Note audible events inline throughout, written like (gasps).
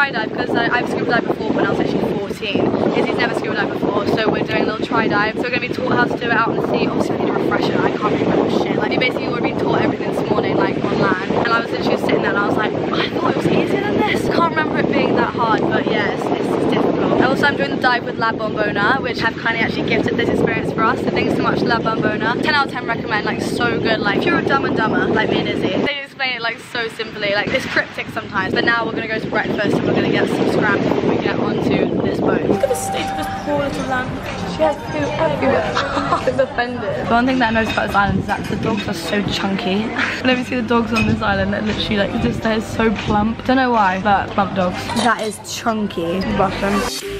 try dive because uh, I've scuba dived before when I was actually 14. Izzy's never scuba dived before, so we're doing a little try dive. So we're going to be taught how to do it out in the sea. Obviously I need a refresher, I can't remember shit. Like we basically already been taught everything this morning, like on land. And I was literally sitting there and I was like, I thought it was easier than this. I can't remember it being that hard, but yeah, it's, it's, difficult. And also I'm doing the dive with La Bombona, which have kindly actually gifted this experience for us. So thanks so much La Bombona. 10 out of 10 recommend, like so good. Like if you're a dumb and dumber, like me and Izzy, explain it like so simply. Like it's cryptic sometimes, but now we're gonna go to breakfast and we're gonna get some scram before we get onto this boat. Look at the state of this poor little lamb. She has poo everywhere. (laughs) I'm offended. The one thing that I noticed about this island is that the dogs are so chunky. (laughs) Whenever you see the dogs on this island, they're literally like just they're so plump. Don't know why, but plump dogs. That is chunky. Bottom.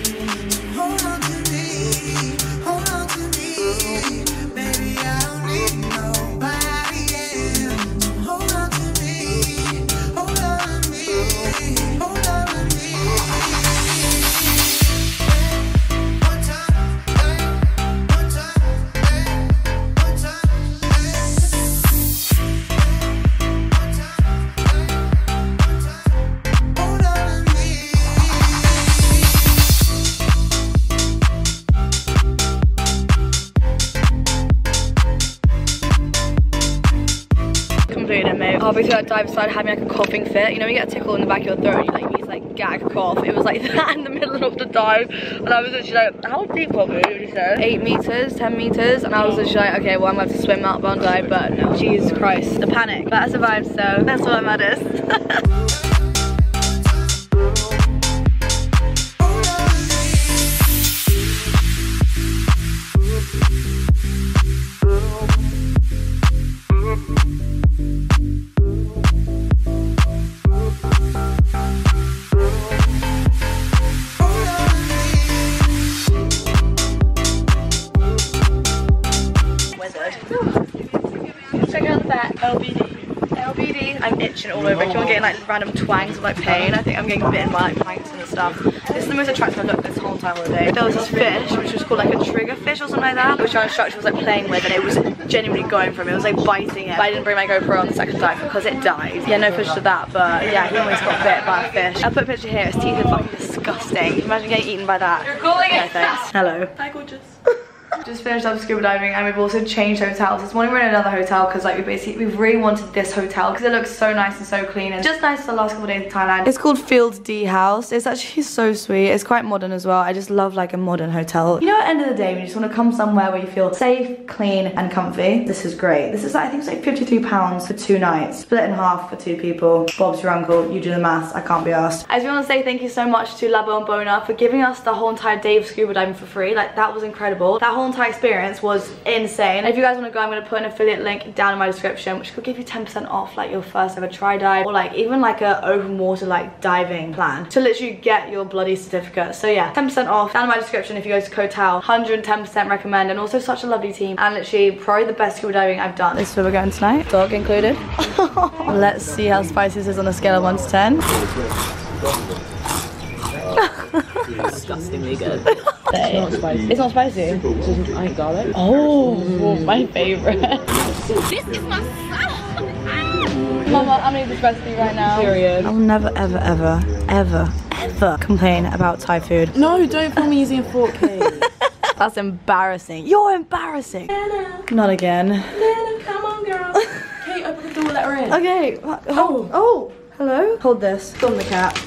Completed, mate. Halfway through that dive started having like a coughing fit. You know, you get a tickle in the back of your throat you like like gag cough. It was like (laughs) that in the middle of the dive. And I was literally like, how deep was it? Eight meters, 10 meters. And I was literally like, okay, well, I'm to have to swim out, won't I? But no, Jesus Christ, the panic. But I survived, so that's what matters. (laughs) twangs of like pain. I think I'm getting bitten by like planks and stuff. This is the most attractive I've looked this whole entire holiday. There was this fish, which was called like a trigger fish or something like that, which our instructor was like playing with and it was genuinely going for me. It was like biting it. But I didn't bring my GoPro on the second dive because it died. Yeah, no fish to that, but yeah, he almost got bit by a fish. I'll put a picture here. His teeth are fucking disgusting. Imagine getting eaten by that. You're calling no, thanks. (laughs) Hello. Hi, gorgeous. (laughs) Just finished up scuba diving and we've also changed hotels. This morning we're in another hotel because like we basically we've really wanted this hotel because it looks so nice and so clean and just nice for the last couple of days in Thailand. It's called Field D House. It's actually so sweet. It's quite modern as well. I just love like a modern hotel. You know at the end of the day when you just want to come somewhere where you feel safe, clean and comfy, this is great. This is I think it's like 53 pounds for two nights. Split in half for two people. Bob's your uncle. You do the maths. I can't be asked. I just want to say thank you so much to La Bombona for giving us the whole entire day of scuba diving for free. Like that was incredible. That whole entire experience was insane. If you guys want to go, I'm going to put an affiliate link down in my description, which could give you 10% off like your first ever try dive or like even like a open water like diving plan to literally get your bloody certificate. So yeah, 10% off down in my description if you go to Koh Tao. 110% recommend and also such a lovely team and literally probably the best scuba diving I've done. This is where we're going tonight, dog included. (laughs) Let's see how spicy this is on a scale of 1 to 10. Disgustingly good. (laughs) It's not spicy. It's not spicy. I ain't garlic. Oh, my favorite. This is my Mama, I'm gonna eat this recipe right now. Period. I'll never, ever, ever, ever, ever complain about Thai food. No, don't film me using a fork, Kate. (laughs) That's embarrassing. You're embarrassing. Nana, Not again. Nana, come on, girl. (laughs) Kate, open the door, let her in. Okay. Oh. Oh. Hello. Hold this. Film the cat.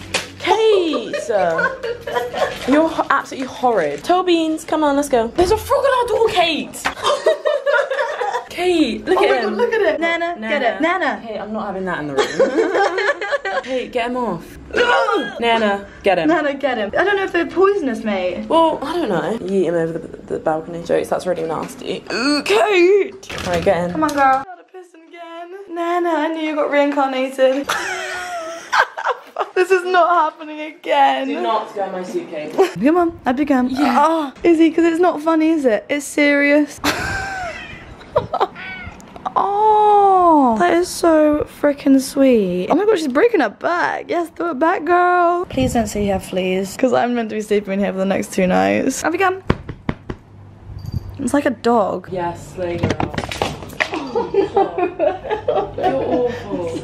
Kate! You're absolutely horrid. Toe beans, come on, let's go. There's a frog on our door, Kate! (laughs) Kate, look Oh at my him. god, look at it. Nana, get it. Nana. Kate, I'm not having that in the room. (laughs) Kate, get him off. Nana, get him. Nana, get him. I don't know if they're poisonous, mate. Well, I don't know. Yeet him over the, the balcony. Jokes, that's really nasty. Ooh, Kate! Alright, get in. Come on, girl. Gotta piss again. Nana, I knew you got reincarnated. (laughs) (laughs) this is not happening again. Do not go in my suitcase. Come on, I become. Yeah. Oh, is he? Because it's not funny, is it? It's serious. (laughs) oh, that is so freaking sweet. Oh my god, she's breaking her back. Yes, throw it back, girl. Please don't say you have fleas, because I'm meant to be sleeping in here for the next two nights. Have you come? It's like a dog. yes, slay oh, (laughs) girl. You're awful.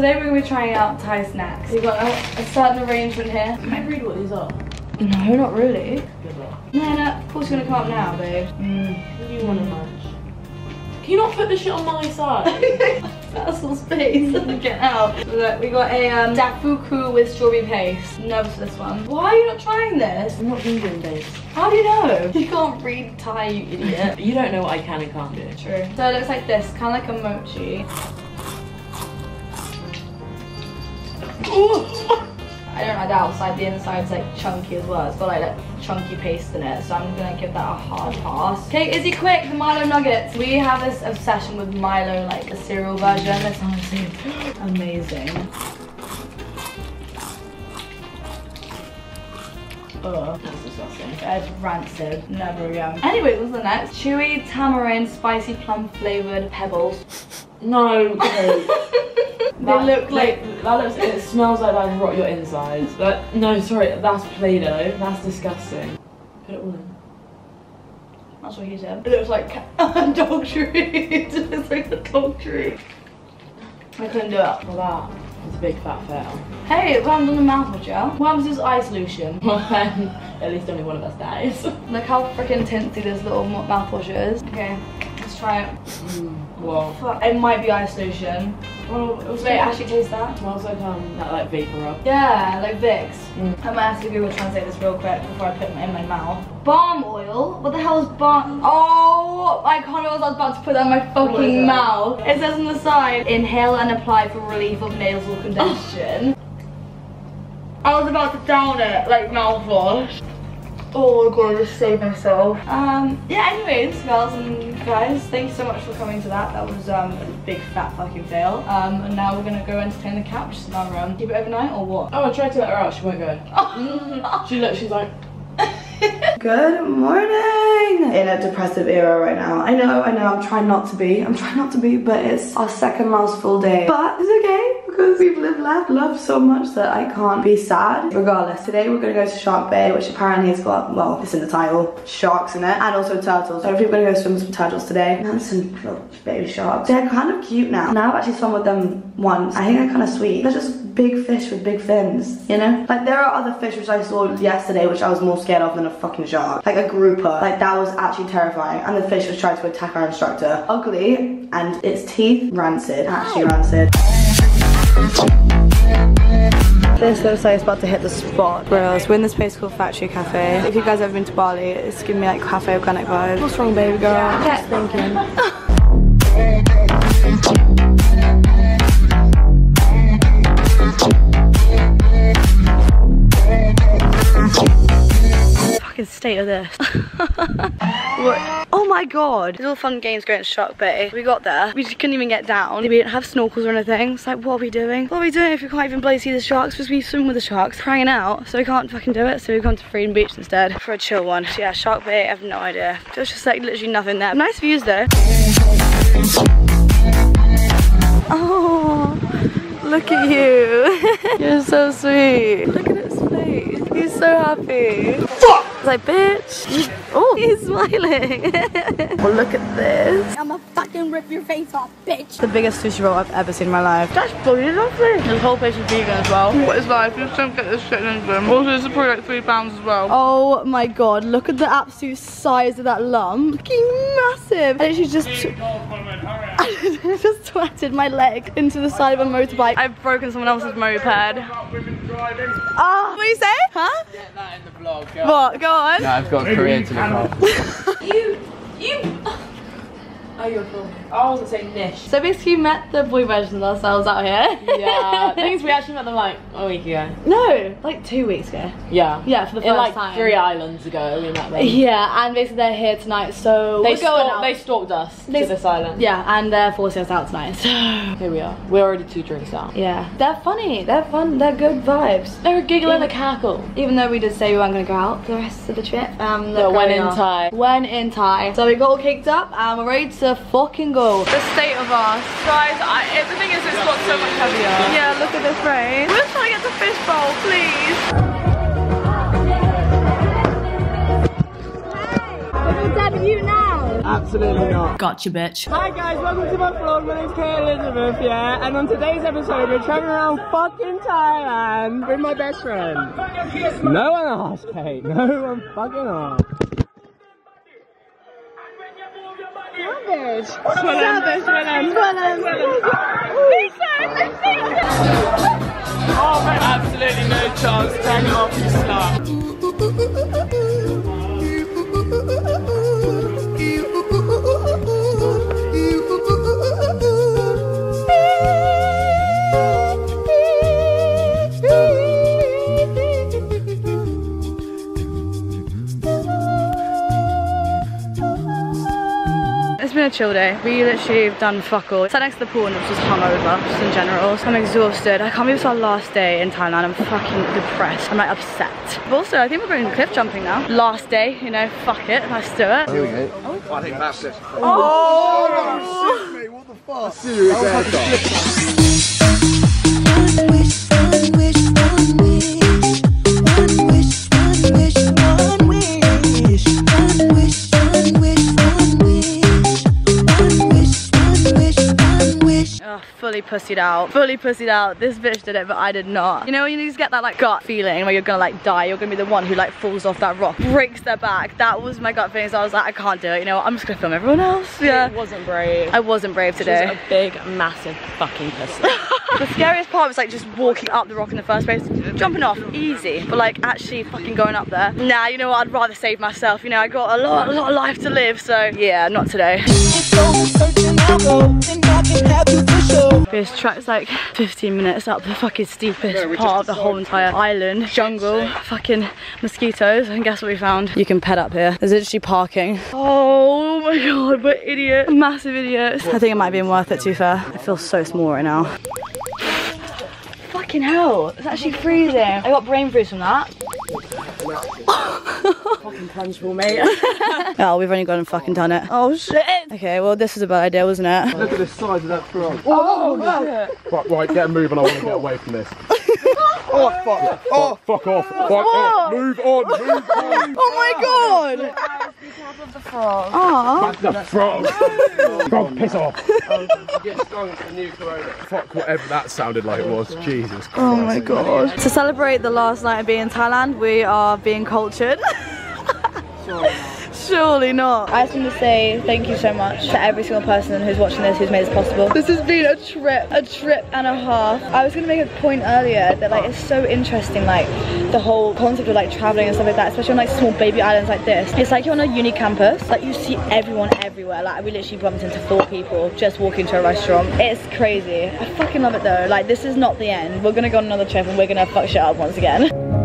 Today we're gonna be trying out Thai snacks. We've got a, a certain arrangement here. Can I read what these are? No, not really. Good. No, no, of course you're gonna come up now, babe. What do you want to munch? Can you not put the shit on my side? (laughs) Personal space. (laughs) Get out. Look, we got a um, daifuku with strawberry paste. Nervous for this one. Why are you not trying this? I'm not vegan, babes. How do you know? (laughs) You can't read Thai, you idiot. You don't know what I can and can't do. True. So it looks like this, kind of like a mochi. (laughs) I don't like the outside, the inside's like chunky as well. It's got like that chunky paste in it, so I'm gonna give that a hard pass. Okay, Izzy, quick, the Milo nuggets. We have this obsession with Milo, like the cereal version. It's honestly (gasps) amazing. Ugh. That's disgusting. It's rancid. Never again. Anyway, what's the next? Chewy tamarind spicy plum flavored pebbles. (laughs) No, (laughs) babe. They That- look like that looks. It smells like I've rot your insides. But no, sorry, that's Play-Doh. That's disgusting. Put it all in. That's what he said. It looks like a (laughs) dog treat. (laughs) it looks like a dog treat. I couldn't do it. Well, that is a big fat fail. Hey, what happens on the mouthwash, yeah? What happens to this eye solution? Well, (laughs) then at least only one of us dies. Look how freaking tinty this little mo- mouthwash is. Okay, let's try it. Well, Fuck, it might be eye solution. well, it was Wait, actually taste that. smells like um that like vapor rub. Yeah, like Vicks. Mm. I might ask Google Translate this real quick before I put it in my mouth. Balm oil? What the hell is balm? Oh, I can't remember what I was about to put that in my fucking mouth. It says on the side, inhale and apply for relief of nasal (laughs) congestion. I was about to down it, like mouthwash. Oh my god, I just saved myself. Um, yeah, anyways, girls and guys, thank you so much for coming to that. That was um, a big fat fucking fail. Um, and now we're gonna go entertain the cat, which is in our room. Keep it overnight or what? Oh, I tried to let her out. She won't go. (laughs) She look. She's like. (laughs) Good morning! In a depressive era right now. I know, I know, I'm trying not to be. I'm trying not to be, but it's our second last full day. But it's okay because we've lived, laughed, loved so much that I can't be sad. Regardless, today we're gonna go to Shark Bay, which apparently has got, well, it's in the title, sharks in it, and also turtles. So hopefully we're gonna go swim with some turtles today. And some little baby sharks. They're kind of cute now. Now I've actually swum with them once. I think they're kind of sweet. They're just big fish with big fins, you know? Like there are other fish which I saw yesterday which I was more scared of than a fucking shark. Like a grouper. Like that was actually terrifying. And the fish was trying to attack our instructor. Ugly and its teeth rancid. Actually rancid. This looks like it's about to hit the spot. Bros, we're in this place called Factory Cafe. If you guys have ever been to Bali, it's giving me like cafe organic vibes. What's wrong, baby girl? Just thinking. (laughs) this. (laughs) Oh my god. It's all fun games going to Shark Bay. We got there. We just couldn't even get down. We didn't have snorkels or anything. It's like, what are we doing? What are we doing if we can't even bloody see the sharks? Because we swim with the sharks. Crying out. So we can't fucking do it. So we've gone to Freedom Beach instead for a chill one. So yeah, Shark Bay, I have no idea. There's just like literally nothing there. Nice views though. Oh, look at you. (laughs) You're so sweet. Look at. He's so happy. Fuck! It's like, bitch. Oh, he's smiling. (laughs) well, look at this. I'ma fucking rip your face off, bitch. The biggest sushi roll I've ever seen in my life. That's bloody lovely. This whole place is vegan as well. What is life? You just don't get this shit in them. Also, this is probably like three pounds as well. Oh my god, look at the absolute size of that lump. Fucking massive. And she's just I (laughs) just twatted my leg into the side of a motorbike. I've broken someone else's moped. Ah, what do you say? Huh? Get that in the vlog. Go. What? Go on. No, I've got a career to look up. (laughs) You. You. Oh, you're filming. I wasn't saying niche. So basically we met the boy versions ourselves out here. Yeah. (laughs) Things we actually met them like a week ago. no, like two weeks ago. Yeah. Yeah, for the first In like time. three islands ago, we met them. Yeah, and basically they're here tonight, so They stalked, out. they stalked us They- to this island. yeah, and they're forcing us out tonight. So Here we are. We're already two drinks down. yeah, they're funny. They're fun. They're good vibes. They were giggling a cackle. Even though we did say we weren't going to go out for the rest of the trip. Um, But when in. Thai. When in Thai. So we got all caked up and we're ready to fucking go. The state of us. Guys, I, it, the thing is, it's got so much heavier. Yeah, look at this rain. We're just trying to get the fish bowl, please. W now. Absolutely not. Gotcha, bitch. Hi guys, welcome to my vlog. My name's Kate Elisabeth, yeah. And on today's episode, we're traveling around fucking Thailand with my best friend. No one asked, Kate. No one fucking asked. Savage. Savage, Oh. Absolutely no chance. Turn it off, you slut. (laughs) been a chill day. We literally have done fuck all. Sat next to the pool and it was just hungover, just in general. So I'm exhausted. I can't believe it's our last day in Thailand. I'm fucking depressed. I'm like upset. But also, I think we're going cliff jumping now. Last day, you know, fuck it. Let's do it. Here we I think that's it. Oh! One pussied out. Fully pussied out. This bitch did it, but I did not. You know when you just get that like gut feeling where you're gonna like die, you're gonna be the one who like falls off that rock, breaks their back. That was my gut feeling. So I was like, I can't do it. You know what? I'm just gonna film everyone else. Yeah. It wasn't brave. I wasn't brave She's today. a big, massive fucking pussy. (laughs) The scariest part was like just walking up the rock in the first place. Jumping off, easy. But like actually fucking going up there. Nah, you know what? I'd rather save myself. You know, I got a lot, a lot of life to live. So yeah, not today. This track's like 15 minutes up the fucking steepest part of the whole entire island. Jungle, fucking mosquitoes. And guess what we found? You can pet up here. There's literally parking. Oh my god, we're idiots. Massive idiots. I think it might have been worth it, too fair. I feel so small right now. Fucking hell, it's actually freezing. I got brain freeze from that. (laughs) fucking punchable, mate. (laughs) Oh, we've only gone and fucking done it. Oh shit. Okay, well this was a bad idea, wasn't it? Look at the size of that frog. oh, oh Right, right, get moving. I want to get away from this. (laughs) oh, fuck. Oh. oh, fuck off. Fuck off. Oh. Move on. Move on. Oh my god! Aww. The frog. frog, piss off. Fuck whatever that sounded like it was. Jesus Christ. Oh my god. To celebrate the last night of being in Thailand, we are being cultured. (laughs) (laughs) Surely not. I just want to say thank you so much to every single person who's watching this who's made this possible. This has been a trip, a trip and a half. I was gonna make a point earlier that like it's so interesting like the whole concept of like traveling and stuff like that, especially on like small baby islands like this. It's like you're on a uni campus, like you see everyone everywhere. Like we literally bumped into four people just walking to a restaurant. It's crazy. I fucking love it though. Like this is not the end. We're gonna go on another trip and we're gonna fuck shit up once again. (laughs)